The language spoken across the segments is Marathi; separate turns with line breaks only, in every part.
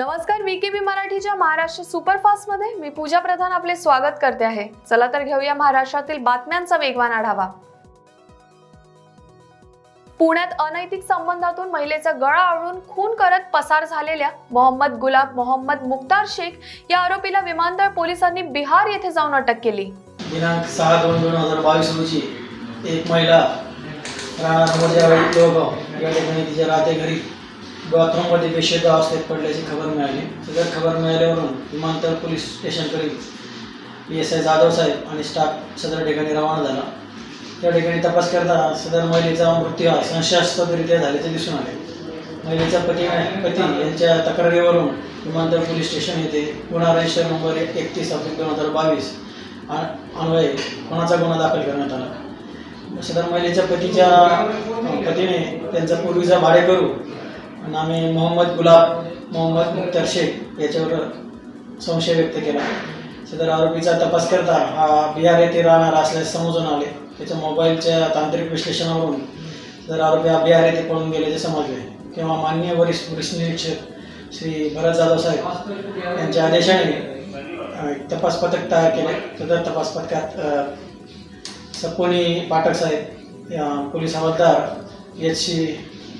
नमस्कार व्हीकेबी मराठीच्या महाराष्ट्र सुपरफास्टमध्ये मी पूजा प्रधान आपले स्वागत करते आहे. चला तर घेऊया महाराष्ट्रातील बातम्यांचा वेगवान आढावा. पुण्यात अनैतिक संबंधातून महिलेचा गळा आवळून खून करत पसार झालेल्या मोहम्मद गुलाब मोहम्मद मुख्तार शेख या आरोपीला विमानतळ पोलिसांनी बिहार येथे जाऊन अटक केली.
दिनांक सहा दोन दोन हजार बावीस रोजी एक महिला राणा या ठिकाणी तिच्या राहते घरी बाथरूममध्ये बेशुद्ध अवस्थेत पडल्याची खबर मिळाली. सदर खबर मिळाल्यावरून विमानतळ पोलीस स्टेशनकडे पी एस आय जाधव साहेब आणि स्टाफ सदर ठिकाणी रवाना झाला. त्या ठिकाणी तपास करता सदर महिलेचा मृत्यू हा संशयास्पदरित्या झाल्याचे दिसून आले. महिलेचा पती पती यांच्या तक्रारीवरून विमानतळ पोलीस स्टेशन येथे गुन्हा रजिस्टर नंबर एकतीस अब्रिल दोन हजार बावीस अन्वये कोणाचा गुन्हा दाखल करण्यात आला. सदर महिलेच्या पतीच्या पतीने त्यांचा पूर्वीचा भाडेकरू नामे मोहम्मद गुलाब मोहम्मद मुख्तर शेख याच्यावर संशय व्यक्त केला. सदर आरोपीचा तपास करता हा बिहार येथे राहणार असल्यास समजून आले. त्याच्या मोबाईलच्या तांत्रिक विश्लेषणावरून सदर आरोपी हा बिहार येथे पळून गेल्याचे समजले. तेव्हा मान्य वरिष्ठ वरिष्ठ निरीक्षक श्री भरत जाधव साहेब यांच्या आदेशाने तपास पथक तयार केले. सदर तपास पथकात सपोनी पाठक साहेब पोलीस हवालदार एच सी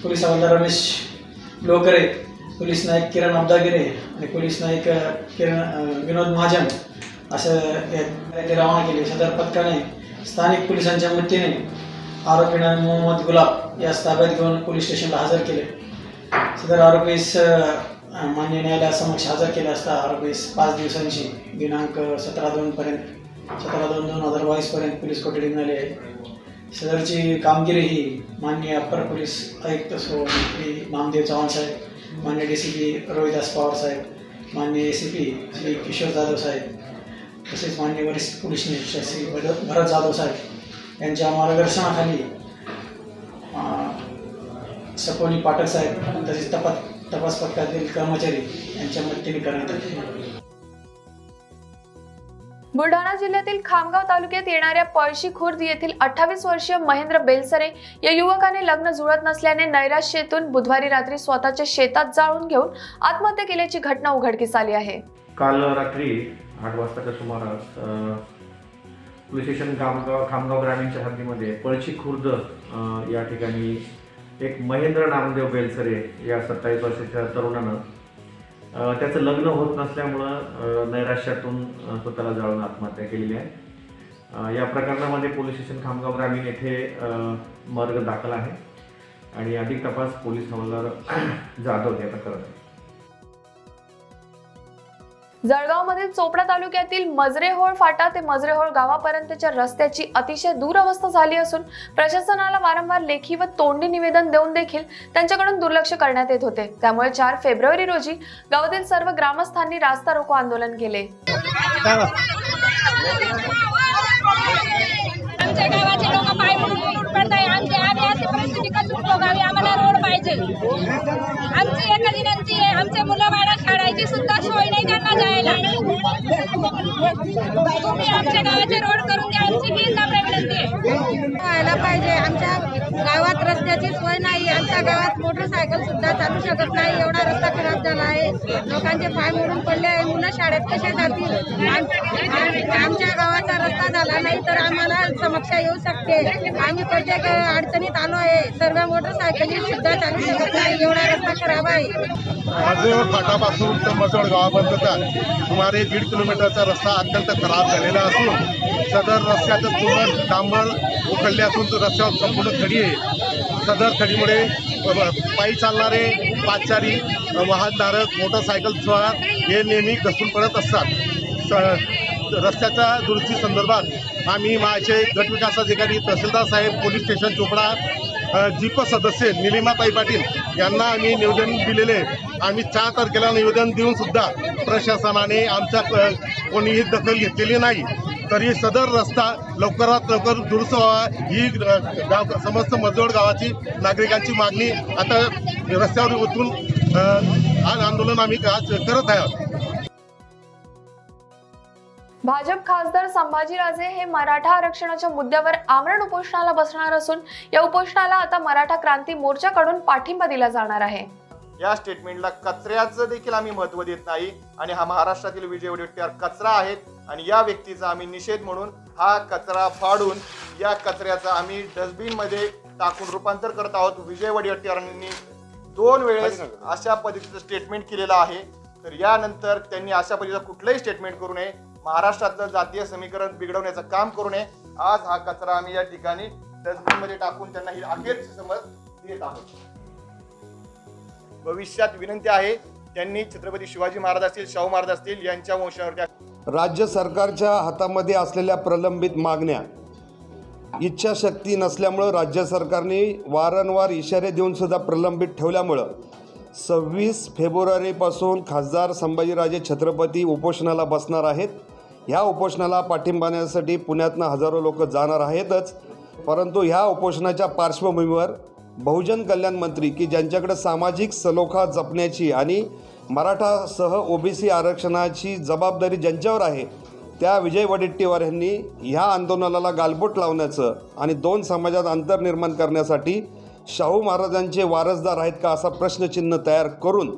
पोलीस हवालदार रमेश लोकरे पोलीस नायक किरण अब्दागिरे आणि पोलीस नायक किरण विनोद महाजन असं ते रवाना केले. सदर पथकाने स्थानिक पोलिसांच्या मदतीने आरोपींना मोहम्मद गुलाब या ताब्यात घेऊन पोलीस स्टेशनला हजर केले. सदर आरोपीस मान्य न्यायालयासमक्ष हजर केले असता आरोपीस पाच दिवसांची दिनांक सतरा दोनपर्यंत सतरा दोन दोन हजार बावीसपर्यंत पोलीस कोठडी मिळाली आहे सदरची कामगिरी ही मान्य अप्पर पोलीस आयुक्त सो श्री नामदेव चव्हाण साहेब मान्य D C P Rohidas Pawar साहेब मान्य A C P Shri Kishor Jadhav साहेब तसेच मान्य वरिष्ठ पोलीस निरीक्षक श्री भरत जाधव साहेब यांच्या मार्गदर्शनाखाली अ, सपोनी पाठक साहेब तसेच तपास तपास पथकातील कर्मचारी यांच्या मदतीने करण्यात आले.
बुलढाणा जिल्ह्यातील खामगाव तालुक्यात येणाऱ्या पळशी खुर्द येथील अठ्ठावीस वर्षीय महेंद्र बेलसरे या युवकाने लग्न जुळत नसल्याने नैराश्येतून बुधवारी रात्री स्वतःच्या शेतात जाळून घेऊन आत्महत्या केल्याची घटना उघडकीस आली आहे.
काल रात्री आठ वाजताच्या सुमारास पोलीस स्टेशन खामगाव खामगाव ग्रामीणच्या हद्दीमध्ये पळशी खुर्द या ठिकाणी एक महेंद्र नामदेव बेलसरे या सत्तावीस वर्षाच्या तरुणानं त्याचं लग्न होत नसल्यामुळं नैराश्यातून स्वतःला जाळून आत्महत्या केलेली आहे. या प्रकरणामध्ये पोलीस स्टेशन खामगाव ग्रामीण येथे मार्ग दाखल आहे. आणि अधिक तपास पोलीस हवालदार जाधव हे आता करत आहे
जळगावमधील चोपडा तालुक्यातील मजरेहोळ फाटा ते मजरेहोळ गावापर्यंतच्या रस्त्याची अतिशय दुरवस्था झाली असून प्रशासनाला वारंवार लेखी व तोंडी निवेदन देऊन देखील त्यांच्याकडून दुर्लक्ष करण्यात येत होते. त्यामुळे चार फेब्रुवारी रोजी गावातील सर्व ग्रामस्थांनी रास्ता रोको आंदोलन केले.
आमच्या गावाचे लोक पाय म्हणून उलट पडताय आमची आम्ही अशी परिस्थिती कसून बघावी आम्हाला रोड पाहिजे. आमची एका विनंती आहे आमच्या मुलं बाळा खेळायची सुद्धा सोय नाही त्यांना जायला. तुम्ही आमच्या गावाचे रोड करून द्या. आमची हीच आपल्या विनंती आहे.
व्हायला पाहिजे. आमच्या गावात रस्त्याची सोय नाही आमच्या गावात मोटरसायकल सुद्धा चालू शकत नाही. एवढा रस्ता खराब झाला आहे. लोकांचे पाय मोडून पडले आहे. मुलं शाळेत कसे जातील? आमच्या गावाचा रस्ता झाला नाही तर आम्हाला समस्या येऊ शकते. आम्ही प्रत्येक अडचणीत आलो आहे. सर्व मोटरसायकली सुद्धा चालू शकत नाही. एवढा रस्ता खराब आहे.
माझेवर फाटापासून तर मसोड गावापर्यंतचा सुमारे दीड किलोमीटरचा रस्ता अत्यंत खराब झालेला असून सदर रस्त्याचं पूर्ण डांबर उखडले असून तो रस्त्यावर संपूर्ण खडी आहे. सदर खडीमुळे पायी चालणारे पाचचारी वाहनधारक मोटरसायकल स्वार हे नेहमी घसरून पडत असतात. स- रस्त्याच्या दुरुस्ती संदर्भात आम्ही माझे गटविकास अधिकारी तहसीलदार साहेब पोलीस स्टेशन चोपडा जीप सदस्य निलिमाताई पाटील यांना आम्ही निवेदन दिलेले आहे. आम्ही चार तारखेला निवेदन देऊन सुद्धा प्रशासनाने आमच्या क- कोणीही दखल घेतलेली नाही. तरी सदर रस्ता लवकरात लवकर दुरुस्त व्हावा ही गाव समस्त मजोड गावाची नागरिकांची मागणी. आता रस्त्यावर उतरून आज आंदोलन आम्ही आज करत आहोत.
भाजप खासदार संभाजीराजे हे मराठा आरक्षणाच्या मुद्द्यावर आमरण उपोषणाला बसणार असून या उपोषणाला आता मराठा क्रांती मोर्चाकडून पाठिंबा दिला जाणार आहे.
या स्टेटमेंटला कचऱ्याचं देखील आम्ही महत्त्व देत नाही आणि हा महाराष्ट्रातील विजय वडेट्टीवार कचरा आहेत आणि या व्यक्तीचा आम्ही निषेध म्हणून हा कचरा फाडून या कचऱ्याचा आम्ही डस्टबिनमध्ये टाकून रूपांतर करत आहोत. विजय वडेट्टीवारांनी दोन वेळेस अशा पद्धतीचं स्टेटमेंट केलेलं आहे. तर यानंतर त्यांनी अशा पद्धतीचं कुठलंही स्टेटमेंट करू नये. महाराष्ट्रातलं जातीय समीकरण बिघडवण्याचं काम करू नये. आज हा कचरा आम्ही या ठिकाणी डस्टबिनमध्ये टाकून त्यांना ही अखेरची समज देत आहोत. भविष्यात विनंती आहे त्यांनी छत्रपती शिवाजी महाराज असतील शाहू महाराज असतील यांच्या वंशावरती
राज्य सरकारच्या हातामध्ये असलेल्या प्रलंबित मागण्या इच्छाशक्ती नसल्यामुळं राज्य सरकारने वारंवार इशारे देऊन सुद्धा प्रलंबित ठेवल्यामुळं सव्वीस फेब्रुवारीपासून खासदार संभाजीराजे छत्रपती उपोषणाला बसणार आहेत. ह्या उपोषणाला पाठिंबा देण्यासाठी पुण्यातनं हजारो लोक जाणार आहेतच. परंतु ह्या उपोषणाच्या पार्श्वभूमीवर बहुजन कल्याण मंत्री की ज्यांच्याकडे सामाजिक सलोखा जपण्याची आणि मराठासह ओबीसी आरक्षणाची जबाबदारी ज्यांच्यावर आहे त्या विजय वडेट्टीवार यांनी ह्या आंदोलनाला गालबोट लावण्याचं आणि दोन समाजात अंतर निर्माण करण्यासाठी शाहू महाराजांचे वारसदार आहेत का असा प्रश्नचिन्ह तयार करून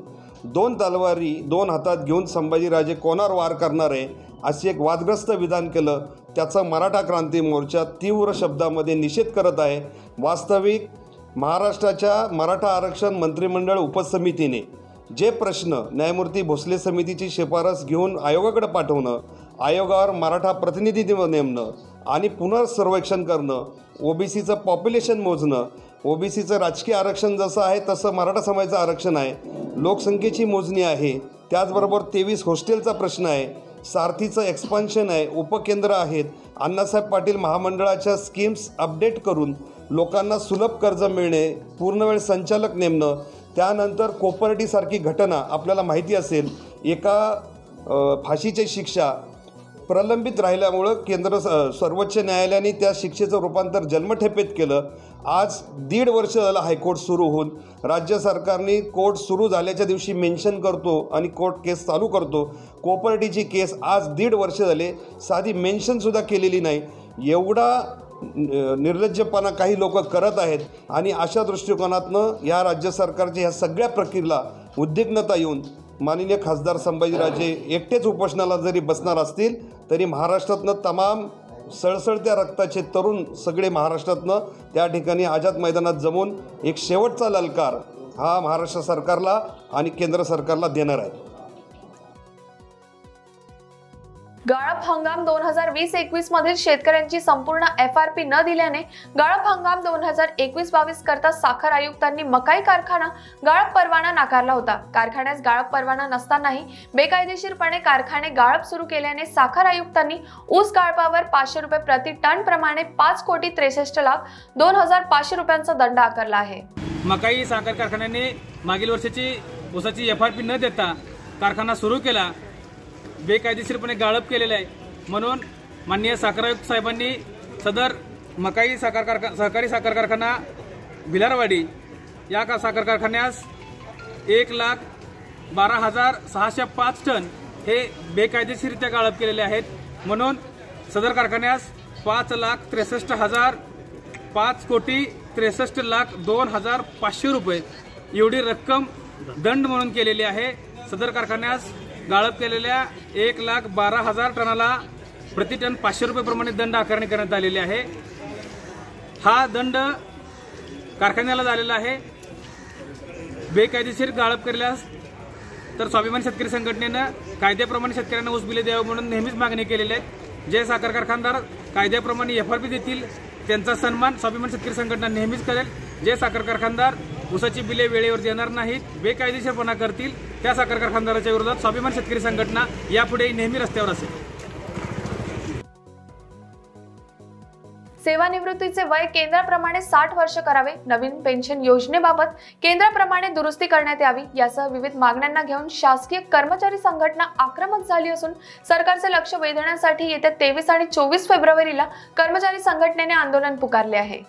दोन तलवारी दोन हातात घेऊन संभाजीराजे कोणावर वार करणार आहे असे एक वादग्रस्त विधान केलं. त्याचा मराठा क्रांती मोर्चा तीव्र शब्दामध्ये निषेध करत आहे. वास्तविक महाराष्ट्राच्या मराठा आरक्षण मंत्रिमंडळ उपसमितीने जे प्रश्न न्यायमूर्ती भोसले समितीची शिफारस घेऊन आयोगाकडे पाठवणं आयोगावर मराठा प्रतिनिधी नेमणं आणि पुनर्सर्वेक्षण करणं ओबीसीचं पॉप्युलेशन मोजणं ओबीसीचं राजकीय आरक्षण जसं आहे तसं मराठा समाजाचं आरक्षण आहे. लोकसंख्येची मोजणी आहे. त्याचबरोबर तेवीस हॉस्टेलचा प्रश्न आहे. सारथीचं एक्सपान्शन आहे उपकेंद्र आहेत. अण्णासाहेब पाटील महामंडळाच्या स्कीम्स अपडेट करून लोकांना सुलभ कर्ज मिळणे पूर्णवेळ संचालक नेमणं त्यानंतर कोपर्टीसारखी घटना आपल्याला माहिती असेल. एका फाशीची शिक्षा प्रलंबित राहिल्यामुळं केंद्र स- सर्वोच्च न्यायालयाने त्या शिक्षेचं रूपांतर जन्मठेपेत केलं. आज दीड वर्ष झालं हायकोर्ट सुरू होऊन. राज्य सरकारने कोर्ट सुरू झाल्याच्या दिवशी मेन्शन करतो आणि कोर्ट केस चालू करतो. कोपर्टीची केस आज दीड वर्ष झाले. साधी मेन्शनसुद्धा केलेली नाही. एवढा निर्लज्जपणा काही लोक करत आहेत आणि अशा दृष्टिकोनातनं या राज्य सरकारच्या ह्या सगळ्या प्रक्रियेला उद्विग्नता येऊन माननीय खासदार संभाजीराजे एकटेच उपोषणाला जरी बसणार असतील तरी महाराष्ट्रातनं तमाम सळसळत्या रक्ताचे तरुण सगळे महाराष्ट्रातनं त्या ठिकाणी आझाद मैदानात जमून एक शेवटचा ललकार हा महाराष्ट्र सरकारला आणि केंद्र सरकारला देणार आहे.
गाळप हंगाम दोन हजार वीस एकवीस मधील शेतकऱ्यांची संपूर्ण एफ आर पी न दिल्याने गाळप हंगाम दोन हजार एकवीस बावीस करता साखर आयुक्तांनी मकाई कारखाना गाळप परवाना नाकारला होता. कारखान्यास गाळप परवाना नसतानाही बेकायदेशीरपणे कारखाने गाळप सुरू केल्याने साखर आयुक्तांनी ऊस गाळपावर पाचशे रुपये प्रति टन प्रमाणे पाच कोटी त्रेसष्ट लाख दोन हजार पाचशे रुपयांचा दंड आकारला आहे.
मकाई साखर कारखान्याने मागील वर्षाची ऊसाची एफ आर पी न देता कारखाना सुरू केला. बेकायदेशीरपणे गाळप केलेलं आहे. म्हणून माननीय साखर आयुक्त साहेबांनी सदर मकाई साखर कारखा सहकारी साखर कारखाना भिलारवाडी या का साखर कारखान्यास एक लाख बारा हजार सहाशे पाच टन हे बेकायदेशीरित्या गाळप केलेले आहेत. म्हणून सदर कारखान्यास पाच लाख त्रेसष्ट हजार पाच कोटी त्रेसष्ट लाख दोन हजार पाचशे रुपये एवढी रक्कम दंड म्हणून केलेली आहे. सदर कारखान्यास गाळप केलेल्या एक लाख बारा हजार टनाला प्रति टन पाचशे रुपयेप्रमाणे दंड आकारणी करण्यात आलेली आहे. हा दंड कारखान्याला झालेला आहे. बेकायदेशीर गाळप केल्यास तर स्वाभिमान शेतकरी संघटनेनं कायद्याप्रमाणे शेतकऱ्यांना ऊस बिले द्यावं म्हणून नेहमीच मागणी केलेली आहे. जे साखर कारखानदार कायद्याप्रमाणे एफ आर पी देतील त्यांचा सन्मान स्वाभिमान शेतकरी संघटना नेहमीच करेल. जे साखर कारखानदार. ऊसाची बिले वेळेवर देणार नाहीत. बेकायदेशीरपणा करतील. त्या साखर कारखानदाराच्या विरोधात स्वाभिमान शेतकरी संघटना यापुढे नेहमी रस्त्यावर असेल.
सेवानिवृत्तीचे वय केंद्राप्रमाणे साठ वर्ष करावे. नवीन पेन्शन योजनेबाबत केंद्राप्रमाणे दुरुस्ती करण्यात यावी. यासह विविध मागण्यांना घेऊन शासकीय कर्मचारी संघटना आक्रमक झाली असून सरकारचे लक्ष वेधण्यासाठी येत्या तेवीस आणि चोवीस फेब्रुवारीला कर्मचारी संघटनेने आंदोलन पुकारले आहे.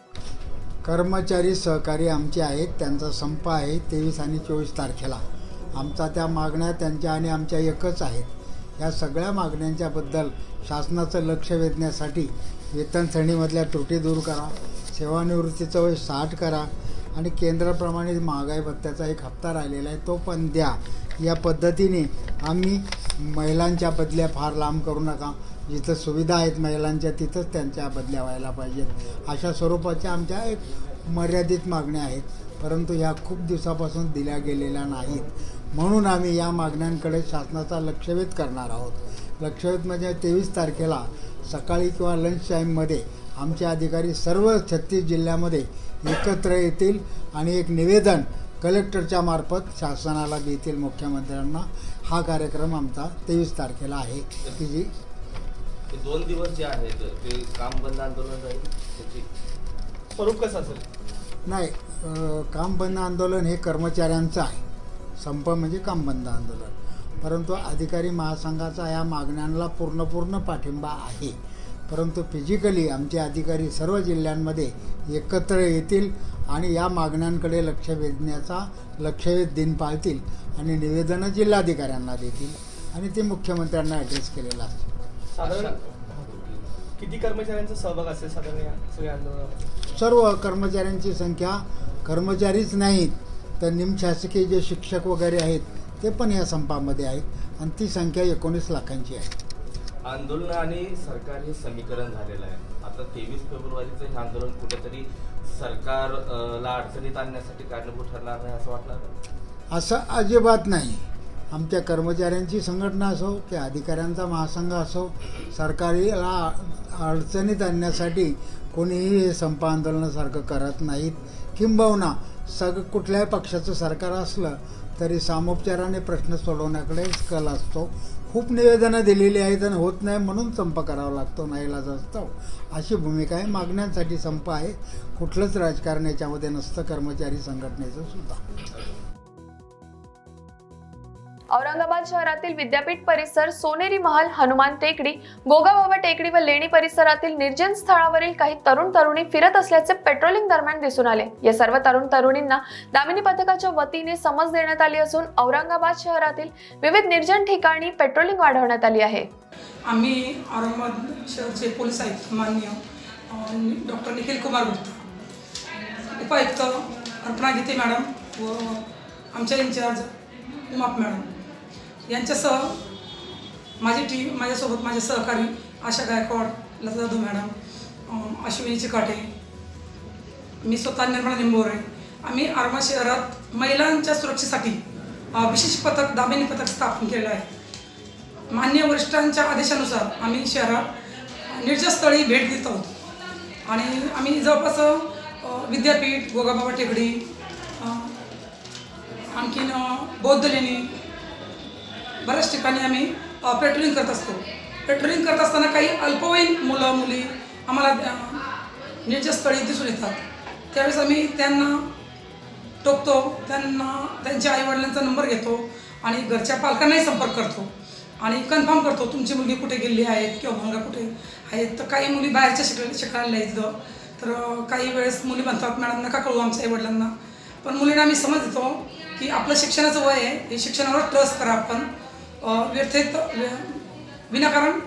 कर्मचारी सहकारी आमचे आहेत त्यांचा संप आहे तेवीस आणि चोवीस तारखेला. आमचा त्या मागण्या त्यांच्या आणि आमच्या एकच आहेत. या सगळ्या मागण्यांच्याबद्दल शासनाचं लक्ष वेधण्यासाठी वेतन श्रेणीमधल्या त्रुटी दूर करा सेवानिवृत्तीचं वय साठ करा आणि केंद्राप्रमाणे महागाई भत्त्याचा एक हप्ता राहिलेला आहे तो पण द्या. या पद्धतीने आम्ही महिलांच्या बदल्या फार लांब करू नका. जिथं सुविधा आहेत महिलांच्या तिथंच त्यांच्या बदल्या व्हायला पाहिजेत. अशा स्वरूपाच्या आमच्या एक मर्यादित मागण्या आहेत. परंतु ह्या खूप दिवसापासून दिल्या गेलेल्या नाहीत. म्हणून आम्ही या मागण्यांकडे शासनाचा लक्षवेध करणार आहोत. लक्षवेध म्हणजे तेवीस तारखेला सकाळी किंवा लंच टाईममध्ये आमचे अधिकारी सर्व छत्तीस जिल्ह्यामध्ये एकत्र येतील आणि एक निवेदन कलेक्टरच्या मार्फत शासनाला देतील मुख्यमंत्र्यांना. हा कार्यक्रम आमचा तेवीस तारखेला आहे. की जी
दोन दिवस जे आहेत ते काम बंद आंदोलन राहील त्याची स्वरूप कसं असेल?
नाही अ, काम बंद आंदोलन हे कर्मचाऱ्यांचं आहे. संप म्हणजे काम बंद आंदोलन. परंतु अधिकारी महासंघाचा या मागण्यांना पूर्ण पूर्ण पाठिंबा आहे. परंतु फिजिकली आमचे अधिकारी सर्व जिल्ह्यांमध्ये एकत्र येतील. आणि या मागण्यांकडे लक्ष वेधण्याचा लक्षवेध दिन पाळतील आणि निवेदनं जिल्हाधिकाऱ्यांना देतील. आणि ते मुख्यमंत्र्यांना ॲड्रेस केलेलं असेल
साधारण किती कर्मचाऱ्यांचा सहभाग असेल साधारण
सर्व कर्मचाऱ्यांची संख्या कर्मचारीच नाहीत तर निमशासकीय जे शिक्षक वगैरे आहेत ते पण या संपामध्ये आहेत. आणि ती संख्या एकोणीस लाखांची आहे.
आंदोलन आणि सरकार हे समीकरण झालेलं आहे. आता तेवीस फेब्रुवारीचं हे आंदोलन कुठेतरी सरकारला अडचणीत आणण्यासाठी कारणीभूत ठरणार नाही असं वाटणार
असं अजिबात नाही. आमच्या कर्मचाऱ्यांची संघटना असो की अधिकाऱ्यांचा महासंघ असो सरकारीला अडचणीत आणण्यासाठी कोणीही हे संप आंदोलनासारखं करत नाहीत. किंबहुना सग कुठल्याही पक्षाचं सरकार असलं तरी सामोपचाराने प्रश्न सोडवण्याकडे कल असतो. खूप निवेदनं दिलेली आहेत आणि होत नाही म्हणून संप करावा लागतो नाईलाज असतो अशी भूमिका आहे. मागण्यांसाठी संप आहे. कुठलंच राजकारण याच्यामध्ये नसतं. कर्मचारी संघटनेचं सुद्धा.
औरंगाबाद शहरातील विद्यापीठ परिसर सोनेरी महाल हनुमान टेकडी गोगाबाबा टेकडी व लेणी परिसरातील निर्जन स्थळावरील काही तरुण तरुणी फिरत असल्याचे पेट्रोलिंग दरम्यान दिसून आले. या सर्व तरुण तरुणींना दामिनी पथकाच्या वतीने समज देण्यात आली असून औरंगाबाद शहरातील विविध निर्जन ठिकाणी पेट्रोलिंग वाढवण्यात आली आहे.
आम्ही औरंगाबाद शहरचे पोलीस आयुक्त माननीय डॉक्टर निखिल कुमार गुप्ता. उपायुक्त अर्पणा गीते मॅडम व आमच्या इन्चार्ज उमाप मॅडम. यांच्यासह माझी टीम माझ्यासोबत माझे सहकारी आशा गायकवाड लता जाधव मॅडम अश्विनी चिकाटे मी स्वतः निर्मला निंबोरे. आम्ही आरमा शहरात महिलांच्या सुरक्षेसाठी विशेष पथक दामिनी पथक स्थापन केलेलं आहे. मान्य वरिष्ठांच्या आदेशानुसार आम्ही शहरात निर्जस्थळी भेट देत आहोत. आणि आम्ही जवळपास विद्यापीठ गोगाबाबा टेकडी आणखीन बौद्ध लेणी बऱ्याच ठिकाणी आम्ही पेट्रोलिंग करत असतो. पेट्रोलिंग करत असताना काही अल्पवयीन मुलं मुली आम्हाला निर्जस्थळी दिसून येतात. त्यावेळेस आम्ही त्यांना टोकतो त्यांना त्यांच्या आईवडिलांचा नंबर घेतो आणि घरच्या पालकांनाही संपर्क करतो आणि कन्फर्म करतो तुमची मुलगी कुठे गेलेली आहेत किंवा मुलगा कुठे आहेत? तर काही मुली बाहेरच्या शिक शिकायला इथं. तर काही वेळेस मुली म्हणतात मॅडम नका कळू आमच्या आईवडिलांना. पण मुलींना आम्ही समज देतो की आपलं शिक्षणाचं वय आहे हे शिक्षणावर ट्रस्ट करा आपण. व्यथेत व्य- विनाकारण.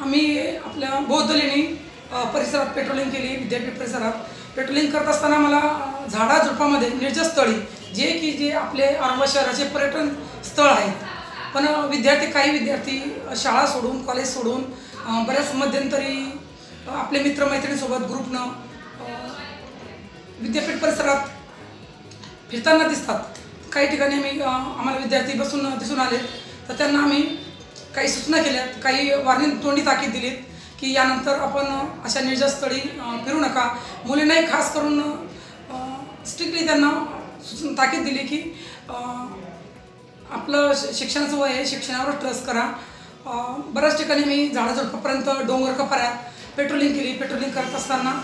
आम्ही आपल्या बौद्ध लेणी परिसरात पेट्रोलिंग केली विद्यापीठ परिसरात. पेट्रोलिंग करत असताना मला झाडाझुडपामध्ये निर्जस्थळी जे की जे आपले औरंगाबाद शहराचे पर्यटन स्थळ आहेत. पण विद्यार्थी काही विद्यार्थी शाळा सोडून कॉलेज सोडून बऱ्याच मध्यंतरी आपले मित्रमैत्रिणीसोबत ग्रुपनं विद्यापीठ परिसरात फिरताना दिसतात. काही ठिकाणी आम्ही आम्हाला विद्यार्थी बसून दिसून आले तर त्यांना आम्ही काही सूचना केल्यात काही वार्निंग तोंडी ताकीद दिलीत की यानंतर आपण अशा निर्जस्थळी फिरू नका. मुलींनाही खास करून स्ट्रिक्टली त्यांना सूचना ताकीद दिली की आपलं शिक्षणाचं वय आहे शिक्षणावर ट्रस्ट करा. बऱ्याच ठिकाणी मी झाडाझुडपापर्यंत डोंगर कपाऱ्यात पेट्रोलिंग केली. पेट्रोलिंग करत असताना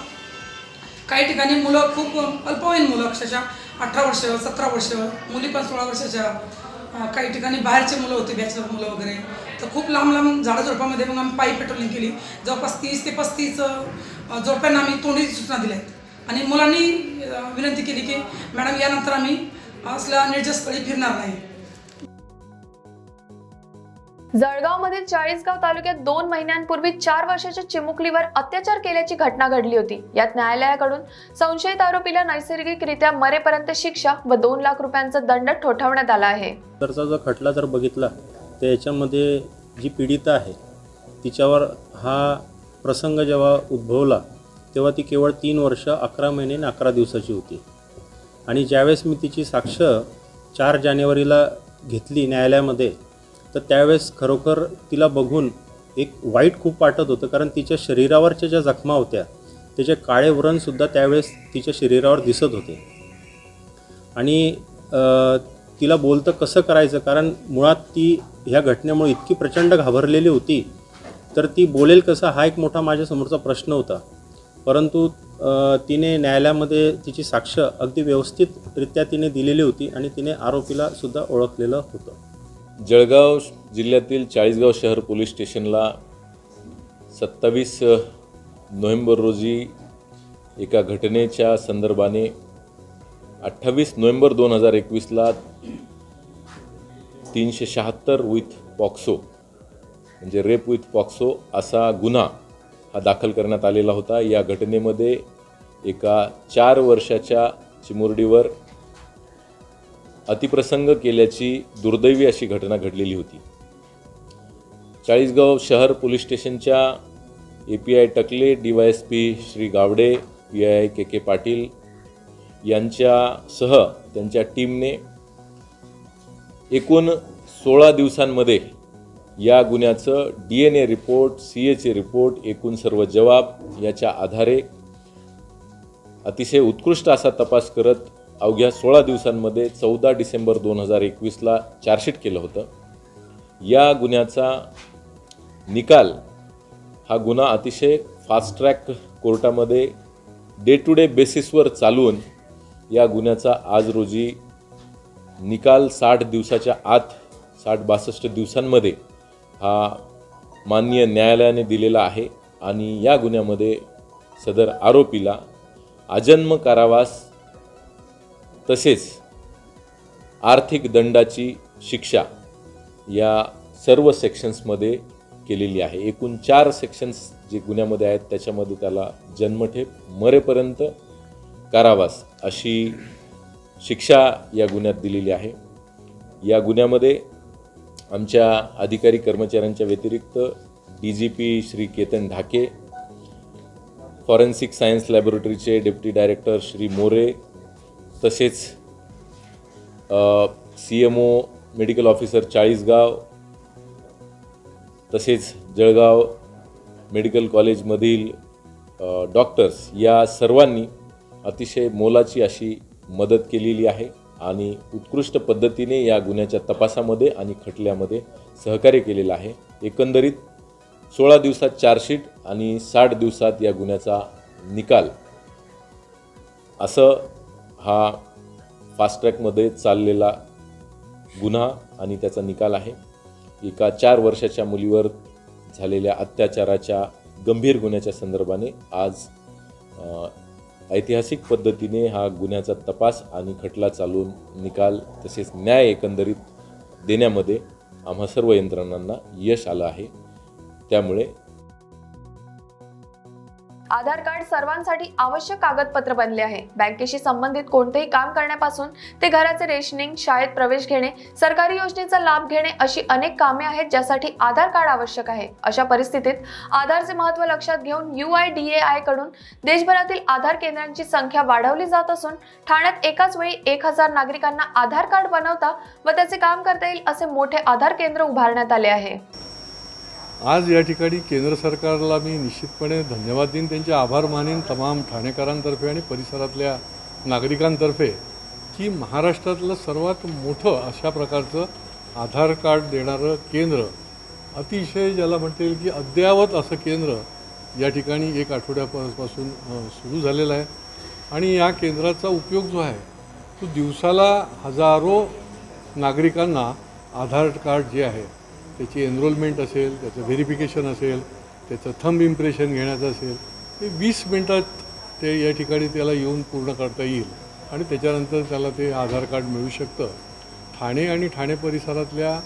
काही ठिकाणी मुलं खूप अल्पवयीन मुलं अक्षरशः अठरा वर्ष सतरा वर्ष मुली पण सोळा वर्षाच्या काही ठिकाणी बाहेरचे मुलं होते बॅचलर मुलं वगैरे. तर खूप लांब लांब झाडाझुडपामध्ये मग आम्ही पायी पेट्रोलिंग केली. जवळपास तीस ते पस्तीस जोडप्यांना आम्ही तोंडी सूचना दिल्या आहेत. आणि मुलांनी विनंती केली की मॅडम यानंतर आम्ही असल्या निर्जस्थळी फिरणार नाही.
जळगावमधील चाळीसगाव तालुक्यात दोन महिन्यांपूर्वी चार वर्षाच्या चिमुकलीवर अत्याचार केल्याची घटना घडली होती. यात न्यायालयाकडून संशयित आरोपीला नैसर्गिकरित्या मरेपर्यंत शिक्षा व दोन लाख रुपयांचा दंड ठोठावण्यात आला आहे.
तरचा जो खटला जर बघितला तर याच्यामध्ये जी पीडिता आहे तिच्यावर हा प्रसंग जेव्हा उद्भवला तेव्हा ती केवळ तीन वर्ष अकरा महिने आणि अकरा दिवसाची होती. आणि ज्यावेळेस मी तिची साक्ष चार जानेवारीला घेतली न्यायालयामध्ये तर त्यावेळेस खरोखर तिला बघून एक वाईट खूप वाटत होतं कारण तिच्या शरीरावरच्या ज्या जखमा होत्या त्याचे काळे व्रणसुद्धा त्यावेळेस तिच्या शरीरावर दिसत होते. आणि तिला बोलतं कसं करायचं कारण मुळात ती ह्या घटनेमुळे इतकी प्रचंड घाबरलेली होती तर ती बोलेल कसं हा एक मोठा माझ्यासमोरचा प्रश्न होता. परंतु तिने न्यायालयामध्ये तिची साक्ष अगदी व्यवस्थितरित्या तिने दिलेली होती आणि तिने आरोपीला सुद्धा ओळखलेलं होतं.
जळगाव जिल्ह्यातील चाळीसगाव शहर पोलीस स्टेशनला सत्तावीस नोव्हेंबर रोजी एका घटनेच्या संदर्भाने अठ्ठावीस नोव्हेंबर दोन हजार एकवीसला तीनशे शहात्तर विथ पॉक्सो म्हणजे रेप विथ पॉक्सो असा गुन्हा हा दाखल करण्यात आलेला होता. या घटनेमध्ये एका चार वर्षाच्या चिमुरडीवर अतिप्रसंग केल्याची दुर्दैवी अशी घटना घडलेली होती. चाळीसगाव शहर पोलीस स्टेशनच्या A P I Takle D Y S P Shri Gawde P I K K Patil यांच्यासह त्यांच्या टीमने एकूण सोळा दिवसांमध्ये या गुन्ह्याचं D N A report C एचे report एकूण सर्व जबाब याच्या आधारे अतिशय उत्कृष्ट असा तपास करत अवघ्या सोळा दिवसांमध्ये चौदा डिसेंबर दोन हजार एकवीसला चार्जशीट केलं होतं. या गुन्ह्याचा निकाल हा गुन्हा अतिशय फास्ट ट्रॅक कोर्टामध्ये डे टू डे बेसिसवर चालवून या गुन्ह्याचा आज रोजी निकाल साठ दिवसाच्या आत साठ बासष्ट दिवसांमध्ये हा माननीय न्यायालयाने दिलेला आहे आणि या गुन्ह्यामध्ये सदर आरोपीला आजन्म कारावास तसेच आर्थिक दंडाची शिक्षा या सर्व सेक्शन्समध्ये केलेली आहे. एकूण चार सेक्शन्स जे गुन्ह्यामध्ये आहेत त्याच्यामध्ये त्याला जन्मठेप मरेपर्यंत कारावास अशी शिक्षा या गुन्ह्यात दिलेली आहे. या गुन्ह्यामध्ये आमच्या अधिकारी कर्मचाऱ्यांच्या व्यतिरिक्त D G P Shri Ketan Dhake forensic science लॅबोरेटरीचे deputy director Shri More तसेच C M O medical officer Chalisgaon तसेच जळगाव मेडिकल कॉलेजमधील डॉक्टर्स या सर्वांनी अतिशय मोलाची अशी मदत केलेली आहे आणि उत्कृष्ट पद्धतीने या गुन्ह्याच्या तपासामध्ये आणि खटल्यामध्ये सहकार्य केलेलं आहे. एकंदरीत सोळा दिवसात चार्जशीट आणि साठ दिवसात या गुन्ह्याचा निकाल असं हा फास्ट ट्रॅकमध्ये चाललेला गुन्हा आणि त्याचा निकाल आहे. एका चार वर्षाच्या मुलीवर झालेल्या अत्याचाराच्या गंभीर गुन्ह्याच्या संदर्भाने आज ऐतिहासिक पद्धतीने हा गुन्ह्याचा तपास आणि खटला चालून निकाल तसेच न्याय एकंदरीत देण्यामध्ये आम्हा सर्व यंत्रणांना यश आलं आहे. त्यामुळे
आधार कार्ड सर्वांसाठी आवश्यक कागदपत्र बनले आहे. बँकेशी संबंधित कोणतेही काम करण्यापासून ते घराचे रेशनिंग शाळेत प्रवेश घेणे सरकारी योजनेचा लाभ घेणे अशी अनेक कामे आहेत ज्यासाठी आधार कार्ड आवश्यक आहे. अशा परिस्थितीत आधारचे महत्त्व लक्षात घेऊन यू आय डी ए आयकडून देशभरातील आधार केंद्रांची संख्या वाढवली जात असून ठाण्यात एकाच वेळी एक हजार नागरिकांना आधार कार्ड बनवता व त्याचे काम करता येईल असे मोठे आधार केंद्र उभारण्यात आले आहे.
आज या ठिकाणी केंद्र सरकारला मी निश्चितपणे धन्यवाद देईन. त्यांचे आभार मानेन तमाम ठाणेकरांतर्फे आणि परिसरातल्या नागरिकांतर्फे की महाराष्ट्रातलं सर्वात मोठं अशा प्रकारचं आधार कार्ड देणारं केंद्र अतिशय ज्याला म्हणता येईल की अद्ययावत असं केंद्र या ठिकाणी एक आठवड्यापासून सुरू झालेलं आहे. आणि या केंद्राचा उपयोग जो आहे तो दिवसाला हजारो नागरिकांना आधार कार्ड जे आहे त्याची एनरोलमेंट असेल त्याचं व्हेरिफिकेशन असेल त्याचं थंब इम्प्रेशन घेण्याचं असेल ते वीस मिनटात ते या ठिकाणी त्याला येऊन पूर्ण करता येईल. आणि त्याच्यानंतर त्याला ते आधार कार्ड मिळू शकतं. ठाणे आणि ठाणे परिसरातल्या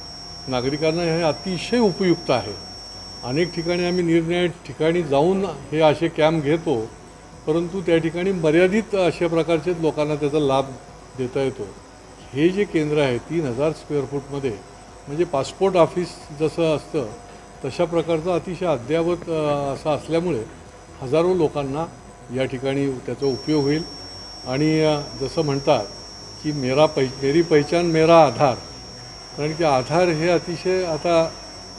नागरिकांना हे अतिशय उपयुक्त आहे. अनेक ठिकाणी आम्ही निर्णय ठिकाणी जाऊन हे असे कॅम्प घेतो परंतु त्या ठिकाणी मर्यादित अशा प्रकारचे लोकांना त्याचा लाभ देता येतो. हे जे केंद्र आहे तीन हजार स्क्वेअर फूटमध्ये म्हणजे पासपोर्ट ऑफिस जसं असतं तशा प्रकारचं अतिशय अद्ययावत असं असल्यामुळे हजारो लोकांना या ठिकाणी त्याचा उपयोग होईल. आणि जसं म्हणतात की मेरा पै मेरी पहिचान मेरा आधार. कारण की आधार हे अतिशय आता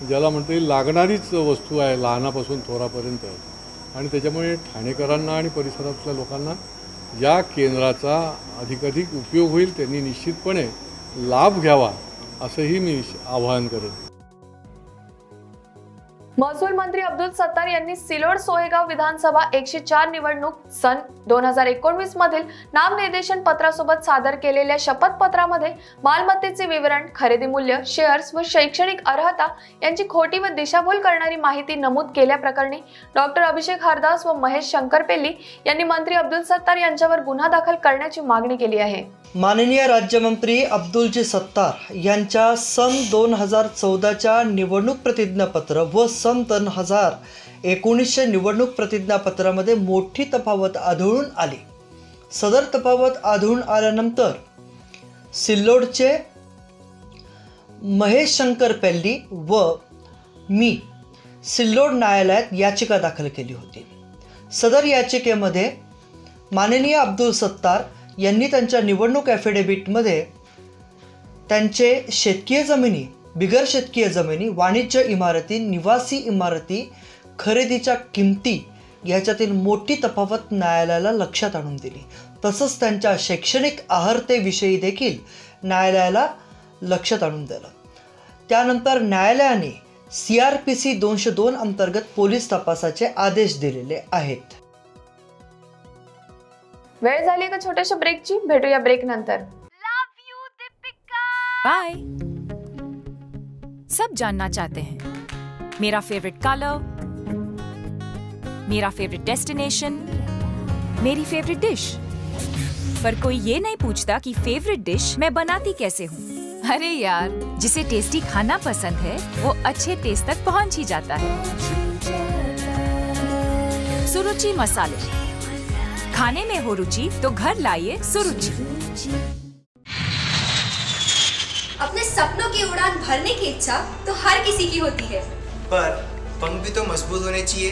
ज्याला म्हणता येईल लागणारीच वस्तू आहे लहानापासून थोरापर्यंत. आणि त्याच्यामुळे ठाणेकरांना आणि परिसरातल्या लोकांना या केंद्राचा अधिकाधिक उपयोग होईल. त्यांनी निश्चितपणे लाभ घ्यावा. असंही मी आवाहन करेन.
महसूल मंत्री अब्दुल सत्तार यांनी सिलोड सोहेगाव विधानसभा एकशे चार निवडणूक सन दोन हजार एकोणवीस मधील नामनिर्देशन पत्रासोबत सादर केलेल्या शपथपत्रामध्ये मालमत्तेचे विवरण खरेदी मूल्य शेअर्स व शैक्षणिक अर्हता यांची खोटी व दिशाभूल करणारी माहिती नमूद केल्याप्रकरणी डॉक्टर अभिषेक हरदास व महेश शंकरपेल्ली यांनी मंत्री अब्दुल सत्तार यांच्यावर गुन्हा दाखल करण्याची मागणी केली आहे.
माननीय राज्यमंत्री अब्दुलजी सत्तार यांच्या सन दोन हजार चौदाच्या निवडणूक प्रतिज्ञापत्र व सन दोन हजार एकोणीसच्या निवडणूक प्रतिज्ञापत्रामध्ये मोठी तफावत आढळून आली. सदर तफावत आढळून आल्यानंतर सिल्लोडचे महेश शंकर पेल्ली व मी सिल्लोड न्यायालयात याचिका दाखल केली होती. सदर याचिकेमध्ये माननीय अब्दुल सत्तार यांनी त्यांच्या निवडणूक ॲफिडेव्हिटमध्ये त्यांचे शेतकीय जमिनी बिगर शेतकीय जमिनी वाणिज्य इमारती निवासी इमारती खरेदीच्या किमती याच्यातील मोठी तफावत न्यायालयाला लक्षात आणून दिली. तसंच त्यांच्या शैक्षणिक अहर्तेविषयी देखील न्यायालयाला लक्षात आणून दिलं. त्यानंतर न्यायालयाने सी आर पी सी दोनशे दोन अंतर्गत पोलीस तपासाचे आदेश दिलेले आहेत.
वेळ झाली का छोट्याशा ब्रेकची भेटूया ब्रेक नंतर.
बाय सब जानना चाहते हैं। मेरा फेवरेट कलर मेरा फेवरेट डेस्टिनेशन मेरी फेवरेट डिश पर कोई ये नहीं पूछता कि फेवरेट डिश मैं बनाती कैसे हूँ। अरे यार। जिसे टेस्टी खाना पसंद है वो अच्छे टेस्ट तक पहुँच ही जाता है। सुरुचि मसाले। खाने में हो रुचि तो घर लाइए सुरुचि।
अपने सपनों की उड़ान भरने की इच्छा तो हर किसी की होती है।
पर पंख भी तो मज़बूत होने चाहिए।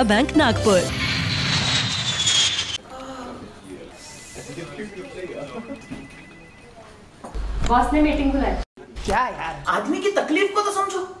Karnataka bank Nagpur
boss ने मीटिंग बुलाई।
क्या यार? आदमी की तकलीफ़ को तो समझो।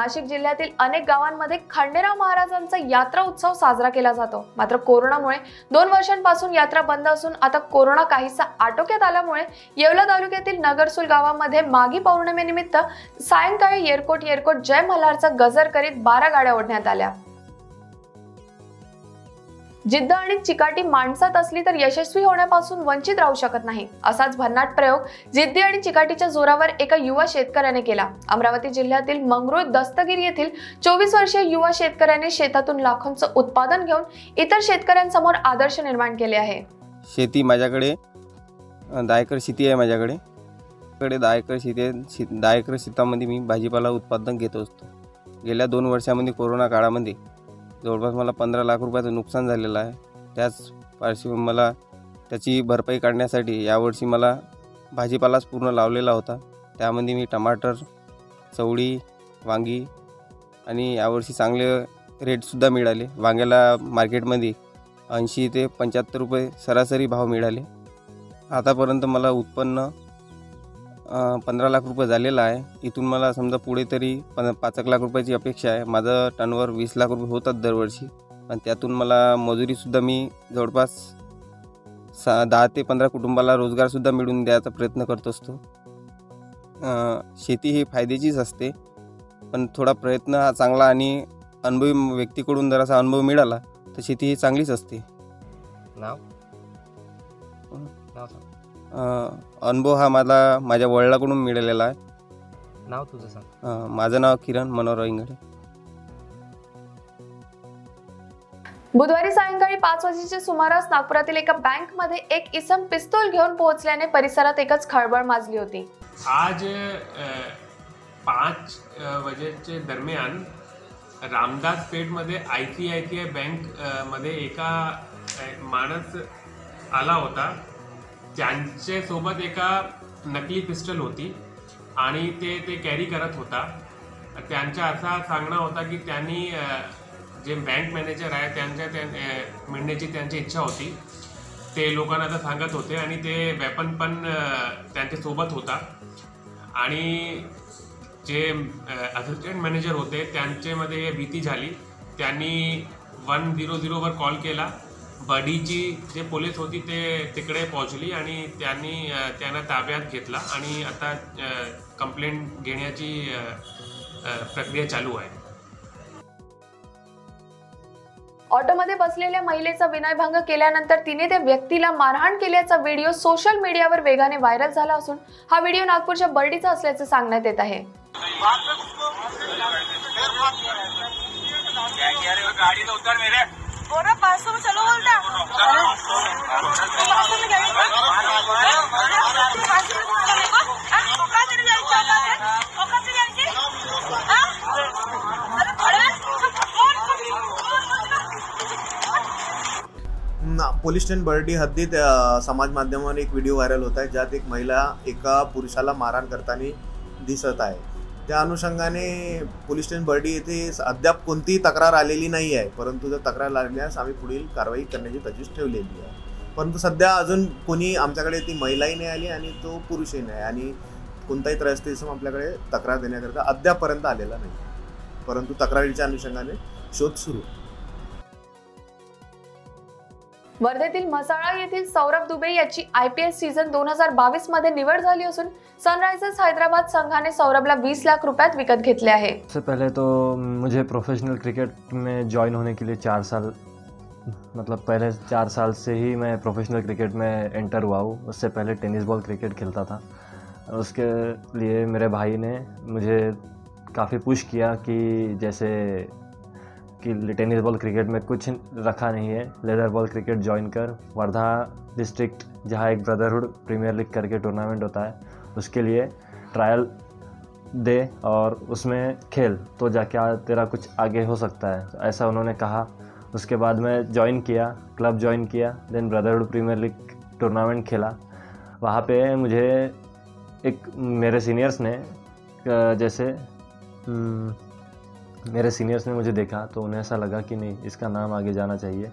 Nashik जिल्ह्यातील अनेक गावांमध्ये खंडेराव महाराजांचा यात्रा उत्सव साजरा केला जातो. मात्र कोरोनामुळे दोन वर्षांपासून यात्रा बंद असून आता कोरोना काहीसा आटोक्यात आल्यामुळे येवला तालुक्यातील नगरसूल गावामध्ये मागी पौर्णिमेनिमित्त सायंकाळी येरकोट येरकोट जय मल्हारचा गजर करीत बारा गाड्या ओढण्यात आल्या. जिद्द आणि चिकाटी माणसात असली तर यशस्वी होण्यापासून वंचित राहू शकत नाही. असाच भन्नाट प्रयोग जिद्दी आणि चिकाटीच्या जोरावर एका युवा शेतकऱ्याने केला. अमरावती जिल्ह्यातील मंगरूळ दस्तगीर येथील चोवीस वर्षीय युवा शेतकऱ्याने शेतातून लाखोंचं उत्पादन घेऊन इतर शेतकऱ्यांसमोर आदर्श निर्माण केले आहे.
शेती माझ्याकडे दायकर दहा एकर शेती आहे माझ्याकडे. कडे दहा एकर शेती आहे दहा एकर शेतामध्ये मी भाजीपाला उत्पादन घेत असतो. गेल्या दोन वर्षामध्ये कोरोना काळामध्ये जवळपास मला पंधरा लाख रुपयाचं नुकसान झालेलं आहे. त्याच पार्श्वभूमी मला त्याची भरपाई काढण्यासाठी यावर्षी मला भाजीपालाच पूर्ण लावलेला होता. त्यामध्ये मी टमाटर चवळी वांगी आणि यावर्षी चांगले रेटसुद्धा मिळाले. वांग्याला मार्केटमध्ये ऐंशी ते पंच्याहत्तर रुपये सरासरी भाव मिळाले. आतापर्यंत मला उत्पन्न पंधरा लाख रुपये झालेला आहे. इथून मला समजा पुढे तरी पण पाच एक लाख रुपयाची अपेक्षा आहे. माझं टनवर वीस लाख रुपये होतात दरवर्षी. आणि त्यातून मला मजुरीसुद्धा मी जवळपास सा दहा ते पंधरा कुटुंबाला रोजगारसुद्धा मिळून द्यायचा प्रयत्न करत असतो. शेती ही फायद्याचीच असते. पण थोडा प्रयत्न हा चांगला आणि अनुभवी व्यक्तीकडून जरासा अनुभव मिळाला तर शेती ही चांगलीच असते.
नाव?
अनुभव हा मला माझ्या वडिलाकडून मिळालेला आहे.
नाव तुझं सांग.
अ, माझं नाव किरण मनोहर इंगडे.
बुधवारी सायंकाळी पाच वाजेच्या सुमारास नागपुरातील एका बँकमध्ये एक इसम पिस्तूल घेऊन पोहोचल्याने परिसरात एकच खळबळ माजली होती.
आज अ, पाच अ, बजेच्या दरम्यान Ramdas पेठमध्ये I C I C I bank अ, मध्ये एका अ, माणूस आला होता. त्यांच्यासोबत एका नकली पिस्टल होती आणि ते ते कॅरी करत होता. त्यांचा असा सांगणं होता की त्यांनी जे बँक मॅनेजर आहे त्यांच्या त्या मिळण्याची त्यांची इच्छा होती. ते लोकांना आता सांगत होते आणि ते वेपन पण त्यांच्यासोबत होता. आणि जे असिस्टंट मॅनेजर होते त्यांच्यामध्ये भीती झाली. त्यांनी वन झिरो झिरोवर कॉल केला. बडीची जे पोलीस होती ते तिकडे पोहोचली आणि त्यांनी त्यांना ताब्यात घेतला आणि आता कंप्लेंट घेण्याची प्रक्रिया चालू आहे.
ऑटोमध्ये बसलेल्या महिलेचा विनयभंग केल्यानंतर तिने त्या व्यक्तीला मारहाण केल्याचा व्हिडिओ सोशल मीडियावर वेगाने व्हायरल झाला असून हा व्हिडिओ नागपूरच्या बर्डीचा असल्याचे सांगण्यात येत आहे.
उतर मेरे. बोलो पाँच सौ में चलो बोलता
ना- पोलीस स्टेशन बर्डी हद्दीत समाज माध्यमावर एक व्हिडिओ व्हायरल होत आहे, ज्यात एक महिला एका पुरुषाला मारहाण करताना दिसत आहे. त्या अनुषंगाने पोलीस स्टेशन बर्डी येथे अद्याप कोणतीही तक्रार आलेली नाही आहे. परंतु जर तक्रार लागल्यास आम्ही पुढील कारवाई करण्याची तजवीज ठेवलेली आहे. परंतु सध्या अजून कोणी आमच्याकडे ती महिलाही नाही आली आणि तो पुरुषही नाही आणि कोणताही त्रयस्थ आपल्याकडे तक्रार देण्याकरता अद्यापपर्यंत आलेला नाही. परंतु तक्रारीच्या अनुषंगाने शोध सुरू.
वर्धेतील म्हसाळा येथील सौरभ दुबे याची आय पी एल सीझन दोन हज़ार बावीस मध्ये निवड झाली असून सनरायझर्स हैदराबाद संघाने सौरभला वीस लाख रुपयात विकत घेतले आहे.
सबसे पहले तो मुझे प्रोफेशनल क्रिकेट में ज्वाइन होने के लिए चार साल मतलब पहले चार साल से ही मैं प्रोफेशनल क्रिकेट में एंटर हुआ हूँ। उससे पहले टेनिस बॉल क्रिकेट खेलता था। उसके लिए मेरे भाई ने मुझे काफ़ी पुश किया कि जैसे कि टेनिस बॉल क्रिकेट में कुछ रखा नहीं है। लेदर बॉल क्रिकेट ज्वाइन कर। वर्धा डिस्ट्रिक्ट जहाँ एक ब्रदरहुड प्रीमियर लीग करके टूर्नामेंट होता है उसके लिए ट्रायल दे और उसमें खेल तो जाके तेरा कुछ आगे हो सकता है। ऐसा उन्होंने कहा। उसके बाद मैं ज्वाइन किया club join KIA then brotherhood premier league tournament खेला। वहाँ पे मुझे एक मेरे सीनियर्स ने जैसे हम्म, मेरे सीनियर्स ने मुझे देखा तो उन्हें ऐसा लगा कि नहीं, इसका नाम आगे जाना चाहिए।